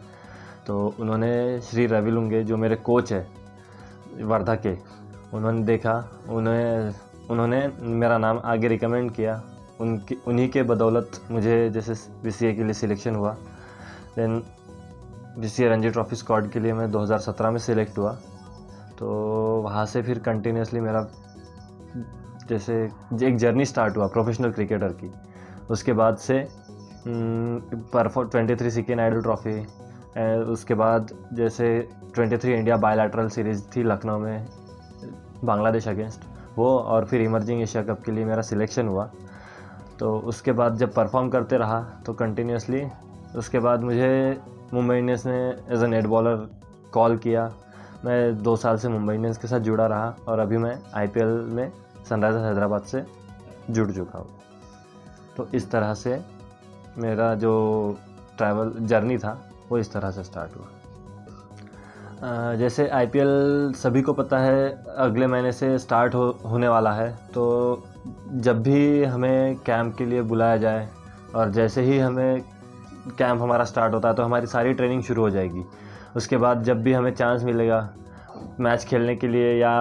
तो उन्होंने श्री रवि लुंगे, जो मेरे कोच है, वर्धा के, उन्होंने देखा, उन्हें, उन्होंने मेरा नाम आगे रिकमेंड किया। उनकी, उन्हीं के बदौलत मुझे जैसे बी के लिए सिलेक्शन हुआ। Then B C Ranji trophy squad के लिए मैं 2017 में सिलेक्ट हुआ। तो वहाँ से फिर कंटिन्यूसली मेरा, जैसे एक जर्नी स्टार्ट हुआ प्रोफेशनल क्रिकेटर की। उसके बाद से परफॉर twenty three C K Naidu trophy ए, उसके बाद जैसे 23 इंडिया बायलैटरल सीरीज़ थी लखनऊ में बांग्लादेश अगेंस्ट वो और फिर इमर्जिंग एशिया कप के लिए मेरा सिलेक्शन हुआ। तो उसके बाद जब परफॉर्म करते रहा तो कंटिन्यूसली उसके बाद मुझे मुंबई इंडियंस ने as a net bowler call KIA. मैं दो साल से मुंबई इंडियंस के साथ जुड़ा रहा और अभी मैं आईपीएल में सनराइजर्स हैदराबाद से जुड़ चुका हूँ। तो इस तरह से मेरा जो ट्रैवल जर्नी था, वो इस तरह से स्टार्ट हुआ। जैसे आईपीएल सभी को पता है, अगले महीने से स्टार्ट हो, होने वाला है तो जब भी हमें कैंप के लिए बुलाया जाए और जैसे ही हमें कैंप हमारा स्टार्ट होता है तो हमारी सारी ट्रेनिंग शुरू हो जाएगी। उसके बाद जब भी हमें चांस मिलेगा मैच खेलने के लिए या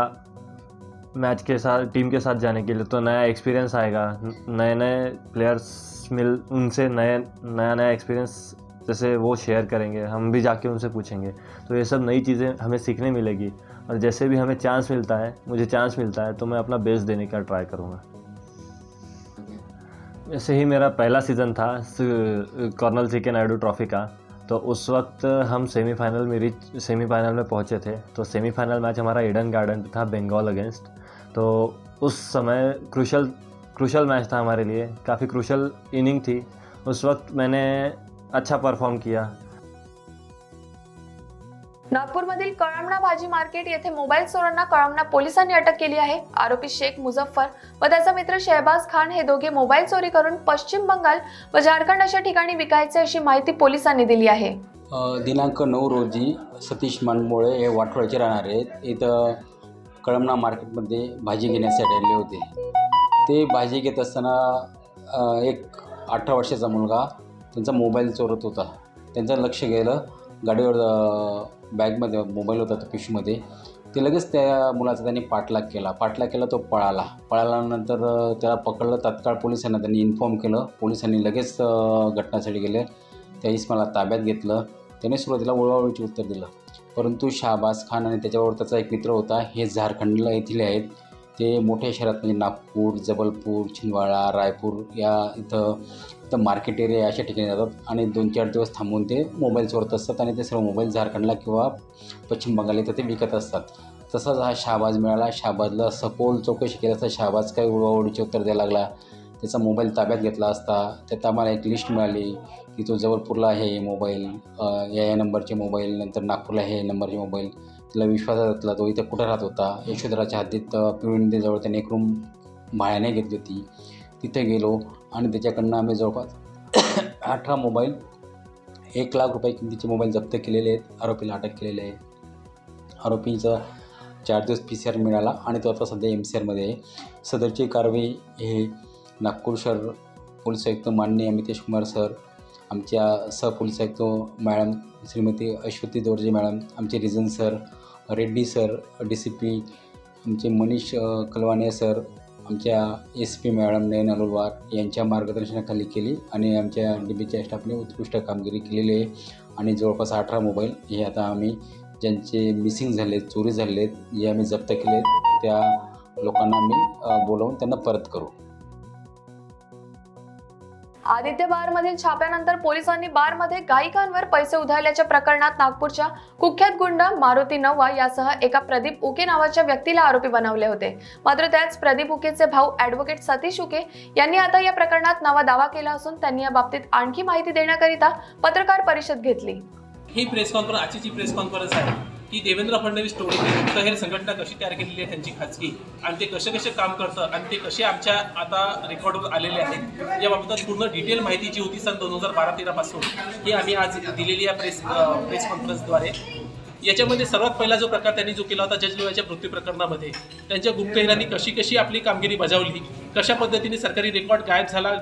मैच के साथ, टीम के साथ जाने के लिए तो नया एक्सपीरियंस आएगा। नए नए प्लेयर्स मिल, उनसे नए नया नया एक्सपीरियंस जैसे वो शेयर करेंगे। हम भी जाके उनसे पूछेंगे। तो ये सब नई चीज़ें हमें सीखने मिलेगी। और जैसे भी हमें चांस मिलता है, मुझे चांस मिलता है तो मैं अपना बेस्ट देने का ट्राई करूँगा। जैसे ही मेरा पहला सीज़न था colonel C K Naidu trophy का तो उस वक्त हम सेमीफाइनल में रिच सेमीफाइनल में पहुँचे थे। तो सेमीफाइनल मैच हमारा ईडन गार्डन था बंगाल अगेंस्ट तो उस समय क्रूशल क्रूशल मैच था हमारे लिए। काफ़ी क्रूशल इनिंग थी। उस वक्त मैंने अच्छा परफॉर्म किया।
नागपूरमधील कळमना भाजी मार्केट येथे मोबाईल चोरांना कळमना पोलिसांनी अटक केली आहे. आरोपी शेख मुझफ्फर व त्याचा मित्र शहबाज खान हे दोघे मोबाईल चोरी करून पश्चिम बंगाल व झारखंड अशा ठिकाणी विकायचे अशी माहिती पोलिसांनी दिली आहे.
दिनांक नऊ रोजी सतीश मानमोळे हे वाठोळ्याचे राहणार आहेत. इथं कळमना मार्केटमध्ये भाजी घेण्यासाठी आले होते. ते भाजी घेत असताना एक अठरा वर्षाचा मुलगा त्यांचा मोबाईल चोरत होता. त्यांचं लक्ष गेलं. गाडीवर बॅगमध्ये मोबाईल होता तो पिशूमध्ये ते लगेच त्या मुलाचा त्यांनी पाठलाग केला. पाठलाग केला तो पळाला. पळाल्यानंतर त्याला पकडलं. तात्काळ पोलिसांना त्यांनी इन्फॉर्म केलं. पोलिसांनी लगेच घटनासाठी घटनास्थळी गेले. त्या इस्माला ताब्यात घेतलं. त्याने सुरुवातीला उळवाउळीचे उत्तर दिलं. परंतु शाहबाज खान आणि त्याच्यावर त्याचा एक मित्र होता हे झारखंडला येथील आहेत. ते मोठ्या शहरात म्हणजे नागपूर जबलपूर छिंदवाडा रायपूर या इथं इथं मार्केट एरिया अशा ठिकाणी जातात आणि दोन चार दिवस थांबून ते मोबाईल चोरत असतात आणि ते सर्व मोबाईल झारखंडला किंवा पश्चिम बंगाल इथं ते विकत असतात. तसाच हा शाहबाज मिळाला. शाहबाजला सखोल चौकशी केली असता शाहबाज काही उडवाउडीचे उत्तर द्यायला लागला? त्याचा मोबाईल ताब्यात घेतला असता. त्यात आम्हाला एक लिस्ट मिळाली. की तो जबलपूरला आहे मोबाईल. या या नंबरचे मोबाईल नंतर नागपूरला हे नंबरचे मोबाईल. तिला विश्वासात घातला तो इथं कुठं राहत होता? यशोधराच्या हद्दीत अ, त्याने एक रूम भाड्याने घेतली होती. तिथे गेलो आणि त्याच्याकडनं आम्ही जवळपास अठरा मोबाईल एक लाख रुपये किमतीचे मोबाईल जप्त केलेले आहेत. आरोपीला अटक केलेले आहे. आरोपींचा चार दिवस पी सी आर मिळाला आणि तो आता सध्या एम सी आरमध्ये आहे. सदरची कारवाई हे नागपूर शहर पोलीस आयुक्त माननीय अमितेश कुमार सर आमच्या सहपोलीस तो मॅडम श्रीमती अश्वती दोर्जे मॅडम आमचे region sir Reddy sir D C P आमचे मनीष कलवाने सर आमच्या S P madam Nayan Alolwar यांच्या मार्गदर्शनाखाली केली आणि आमच्या डी बीच्या स्टाफने उत्कृष्ट कामगिरी केलेली आहे. आणि जवळपास अठरा मोबाईल हे आता आम्ही ज्यांचे मिसिंग झाले चोरी झाले जे आम्ही जप्त केले आहेत, त्या लोकांना आम्ही बोलवून बोलावून त्यांना परत करू.
आदित्य बारमधील छाप्यानंतर पोलिसांनी बारमध्ये गायिकांवर पैसे उधळल्याच्या प्रकरणात नागपूरच्या कुख्यात गुंड मारुती नव्वा यासह एका प्रदीप उके नावाच्या व्यक्तीला आरोपी बनवले होते. मात्र त्याच प्रदीप उकेचे भाऊ ऍडव्होकेट सतीश उके यांनी आता या प्रकरणात नवा दावा केला असून त्यांनी या बाबतीत आणखी माहिती देण्याकरिता पत्रकार परिषद घेतली.
ही प्रेस कॉन्फरन्स आजची प्रेस कॉन्फरन्स आहे की देवेंद्र फडणवीस टोळीने गुप्तहेर संघटना कशी तयार केलेली आहे त्यांची खाजगी आणि ते कसे कसे काम करतं? आणि ते कसे आमच्या आता रेकॉर्डवर आलेले आहेत? याबाबत पूर्ण डिटेल माहिती जी होती सन दोन हजार बारा तेरापासून ही आम्ही आज दिलेली आहे प्रेस प्रेस कॉन्फरन्सद्वारे. याच्यामध्ये सर्वात पहिला जो प्रकार त्यांनी जो केला होता जज लोहाच्या मृत्यू प्रकरणामध्ये त्यांच्या गुप्तहेरांनी कशी कशी आपली कामगिरी बजावली? कशा पद्धतीने सरकारी रेकॉर्ड गायब झाला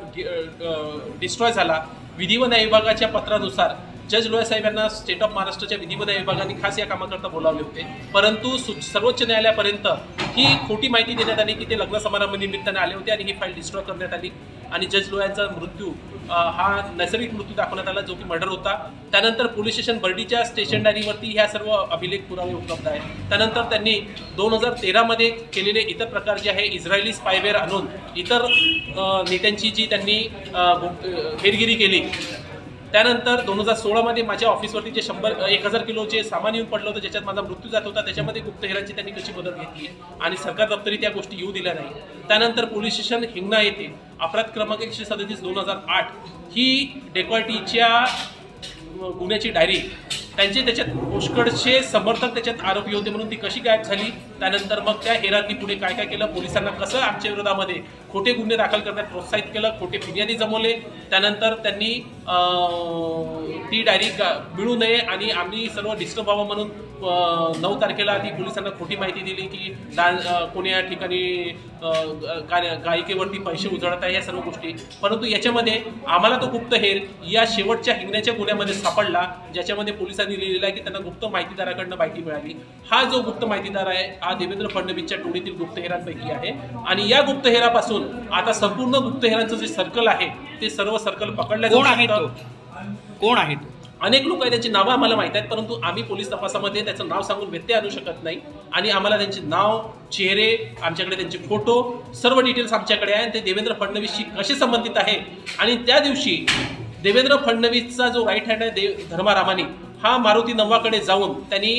डिस्ट्रॉय झाला? विधी व न्याय विभागाच्या पत्रानुसार जज लोया साहेबांना स्टेट ऑफ महाराष्ट्राच्या विधी व न्याय विभागाने खास या कामाकरता बोलावले होते. परंतु सु- सर्वोच्च न्यायालयापर्यंत ही खोटी माहिती देण्यात आली की ते लग्न समारंभ निमित्ताने आले होते आणि ही फाईल डिस्ट्रॉय करण्यात आली. आणि जज लोयांचा मृत्यू हा नैसर्गिक मृत्यू दाखवण्यात आला जो की मर्डर होता. त्यानंतर पोलीस स्टेशन बर्डीच्या स्टेशन डायरीवरती ह्या सर्व अभिलेख पुरावे उपलब्ध आहेत. त्यानंतर त्यांनी दोन हजार तेरामध्ये केलेले इतर प्रकार जे आहे इस्रायली स्पायवेअर आणून इतर नेत्यांची जी त्यांनी हेरगिरी केली त्यानंतर दोन हजार सोळामध्ये माझ्या ऑफिसवरती जे शंभर एक हजार किलोचे सामान येऊन पडलं होतं ज्याच्यात माझा मृत्यू जात होता त्याच्यामध्ये गुप्तहेरांची त्यांनी कशी मदत घेतली आणि सरकार दप्तरी त्या गोष्टी येऊ दिल्या नाही त्यानंतर पोलीस स्टेशन हिंगणा येथे अपराध क्रमांक एकशे सदतीस दोन हजार आठ ही डेकॉल्टीच्या गुन्ह्याची डायरी त्यांचे त्याच्यात पुष्कळचे समर्थक त्याच्यात आरोपी होते म्हणून ती कशी गायब झाली? त्यानंतर मग त्या हेरांनी पुढे काय काय केलं? पोलिसांना कसं आमच्या विरोधामध्ये खोटे गुन्हे दाखल करण्यात प्रोत्साहित केलं? खोटे फिर्यादी जमवले. त्यानंतर त्यांनी ती डायरी मिळू नये आणि आम्ही सर्व डिस्टर्ब व्हावं म्हणून नऊ तारखेला ती पोलिसांना खोटी माहिती दिली की डान्स कोणी या ठिकाणी गायिकेवरती पैसे उजळत आहे या सर्व गोष्टी. परंतु याच्यामध्ये आम्हाला तो गुप्तहेर या शेवटच्या हिंगण्याच्या गुन्ह्यामध्ये सापडला ज्याच्यामध्ये पोलिसांनी लिहिलेला आहे की त्यांना गुप्त माहितीदाराकडनं माहिती मिळाली. हा जो गुप्त माहितीदार आहे हा देवेंद्र फडणवीसच्या टोळीतील गुप्तहेरांपैकी आहे. आणि या गुप्तहेरापासून आता संपूर्ण गुप्तहेरांचं जे सर्कल आहे ते सर्व सर्कल पकडल्या
कोण आहे तो?
कोण आहे तो? अनेक लोक आहेत त्यांची नावं आम्हाला माहीत आहेत परंतु आम्ही पोलीस तपासामध्ये त्याचं नाव सांगून व्यत्यय आणू शकत नाही. आणि आम्हाला त्यांचे नाव चेहरे आमच्याकडे त्यांचे फोटो सर्व डिटेल्स आमच्याकडे आहे. ते देवेंद्र फडणवीसशी कसे संबंधित आहे? आणि त्या दिवशी देवेंद्र फडणवीसचा जो राईट हँड आहे देव धर्मारामाने हा मारुती नव्वाकडे जाऊन त्यांनी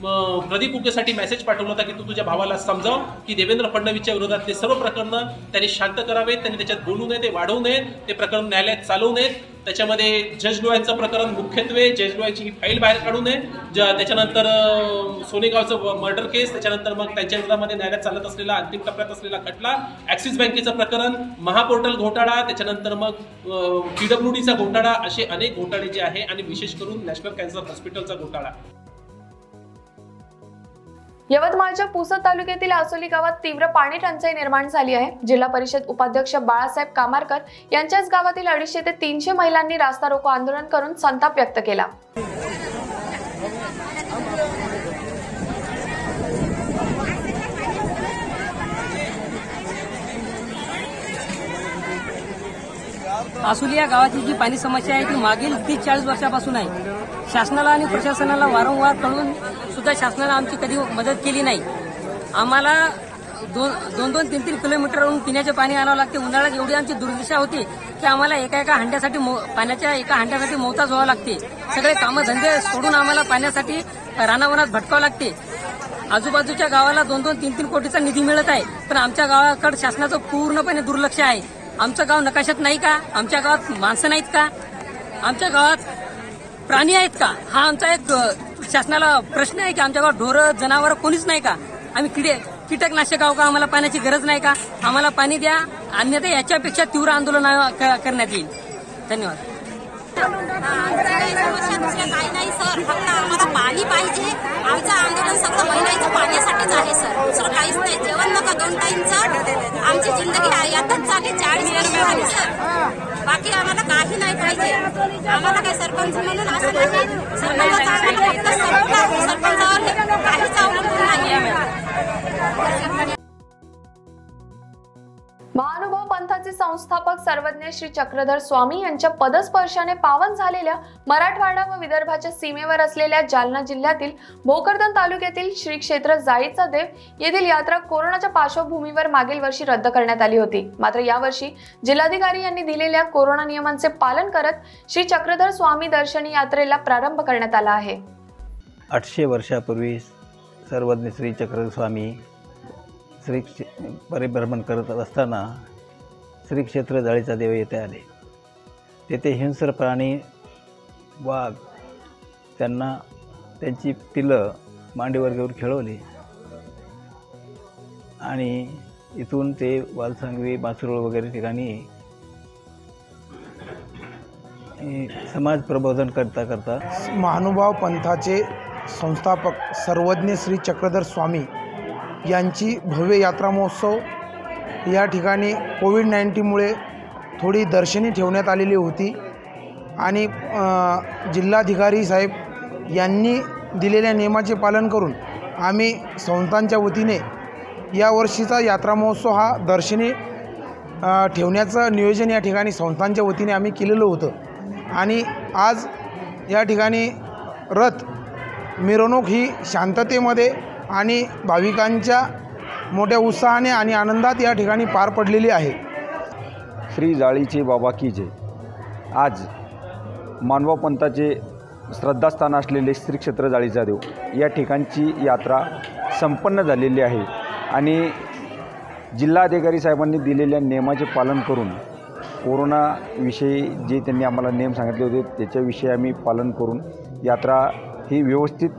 प्रदीप उकेसाठी मेसेज पाठवला होता की तू तुझ्या भावाला समजाव की देवेंद्र फडणवीसच्या विरोधातले सर्व प्रकरणं त्यांनी शांत करावेत त्यांनी त्याच्यात बोलू नये ते वाढवू नयेत ते प्रकरण न्यायालयात चालवू नयेत. त्याच्यामध्ये जज डोळ्यांचं प्रकरण मुख्यत्वे जज डोळ्यांची ही फाईल बाहेर काढू नये. ज त्याच्यानंतर सोनेगावचं मर्डर केस त्याच्यानंतर मग त्यांच्या विरोधामध्ये न्यायालयात चालत असलेला अंतिम टप्प्यात असलेला खटला ॲक्सिस बँकेचं प्रकरण महापोर्टल घोटाळा त्याच्यानंतर मग पीडब्ल्यू डीचा घोटाळा असे अनेक घोटाळे जे आहे आणि विशेष करून नॅशनल कॅन्सर हॉस्पिटलचा घोटाळा.
यवतमाळच्या पुसद तालुक्यातील आसोली गावात तीव्र पाणी टंचाई निर्माण झाली आहे. जिल्हा परिषद उपाध्यक्ष बाळासाहेब कामारकर यांच्याच गावातील अडीचशे ते तीनशे महिलांनी रास्ता रोको आंदोलन करून संताप व्यक्त केला.
आसुली या गावाची जी पाणी समस्या आहे ती मागील तीस चाळीस वर्षापासून आहे. शासनाला आणि प्रशासनाला वारंवार कळून सुद्धा शासनाने आमची कधी मदत केली नाही. आम्हाला दोन दोन दोन तीन तीन किलोमीटरवरून पिण्याचे पाणी आणावं लागते. उन्हाळ्यात एवढी आमची दुर्दशा होती की आम्हाला एका एका हंड्यासाठी मो- पाण्याच्या एका हंड्यासाठी मोताज व्हावं लागते. सगळे कामं धंदे सोडून आम्हाला पाण्यासाठी रानावनात भटकावं लागते. आजूबाजूच्या गावाला दोन दोन तीन तीन कोटीचा निधी मिळत आहे. पण आमच्या गावाकडे शासनाचं पूर्णपणे दुर्लक्ष आहे. आमचं गाव नकाशात नाही का? आमच्या गावात माणसं नाहीत का? आमच्या गावात प्राणी आहेत का? हा आमचा एक शासनाला प्रश्न आहे की आमच्या गावात ढोरं जनावर कोणीच नाही का? आम्ही किडे कीटकनाशक आहो का? आम्हाला पाण्याची गरज नाही का? आम्हाला पाणी द्या. अन्यथा याच्यापेक्षा तीव्र आंदोलन करण्यात येईल. धन्यवाद.
काही नाही सर फक्त आम्हाला पाणी पाहिजे सर दुसरं काहीच नाही जेवण नका दोन टाईमचं ज़िंदगी यातच चालली चाळीस झाली सर बाकी आम्हाला काही नाही पाहिजे सरपंच सरपंच सरपंचावर काहीच
महानुभाव पंथाचे संस्थापक सर्वज्ञ श्री चक्रधर स्वामी यांच्या पदस्पर्शाने पावन झालेल्या मराठवाडा व विदर्भाच्या सीमेवर असलेल्या जालना जिल्ह्यातील भोकरदन तालुक्यातील श्री क्षेत्र जाईचा देव येथील यात्रा कोरोनाच्या पार्श्वभूमीवर मागील वर्षी रद्द करण्यात आली होती. मात्र यावर्षी जिल्हाधिकारी यांनी दिलेल्या कोरोना नियमांचे पालन करत श्री चक्रधर स्वामी दर्शनी यात्रेला प्रारंभ करण्यात आला आहे.
आठशे वर्षापूर्वी सर्वज्ञ श्री चक्र स्वामी श्रीक्षे परिभ्रमण करत असताना श्री क्षेत्र जाळीचा देव येथे आले. तेथे हिंस्र प्राणी वाघ त्यांना त्यांची पिलं मांडीवर घेऊन खेळवली. आणि इथून ते वालसांगवी मासुरोळ वगैरे ठिकाणी समाज प्रबोधन करता करता
महानुभाव पंथाचे संस्थापक सर्वज्ञ श्री चक्रधर स्वामी यांची भव्य यात्रा महोत्सव या ठिकाणी कोविड नाईन्टीनमुळे थोडी दर्शनी ठेवण्यात आलेली होती. आणि जिल्हाधिकारी साहेब यांनी दिलेल्या नियमाचे पालन करून आम्ही संस्थांच्या वतीने यावर्षीचा यात्रा महोत्सव हा दर्शनी ठेवण्याचं नियोजन या ठिकाणी संस्थांच्या वतीने आम्ही केलेलं होतं. आणि आज या ठिकाणी रथ मिरवणूक ही शांततेमध्ये आणि भाविकांच्या मोठ्या उत्साहाने आणि आनंदात या ठिकाणी पार पडलेली आहे.
श्री जाळीचे बाबा की जय. आज मानवा पंथाचे श्रद्धास्थान असलेले श्री क्षेत्र जाळीचा देव या ठिकाणची यात्रा संपन्न झालेली आहे आणि जिल्हाधिकारी साहेबांनी दिलेल्या नियमाचे पालन करून कोरोनाविषयी जे त्यांनी आम्हाला नियम सांगितले होते त्याच्याविषयी आम्ही पालन करून यात्रा ही व्यवस्थित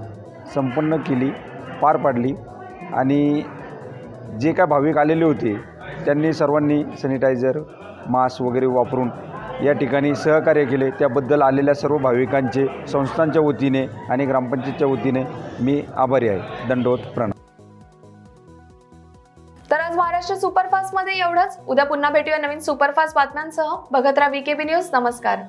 संपन्न केली. पार पाडली आणि जे काय भाविक आलेले होते त्यांनी सर्वांनी सॅनिटायझर मास्क वगैरे वापरून या ठिकाणी सहकार्य केले. त्याबद्दल आलेल्या सर्व भाविकांचे संस्थांच्या वतीने आणि ग्रामपंचायतच्या वतीने मी आभारी आहे. दंडवत प्रणाम.
तर आज महाराष्ट्र सुपरफास्टमध्ये एवढंच. उद्या पुन्हा भेटूया नवीन सुपरफास्ट बातम्यांसह. बघत राहा व्हीकेबी न्यूज नमस्कार.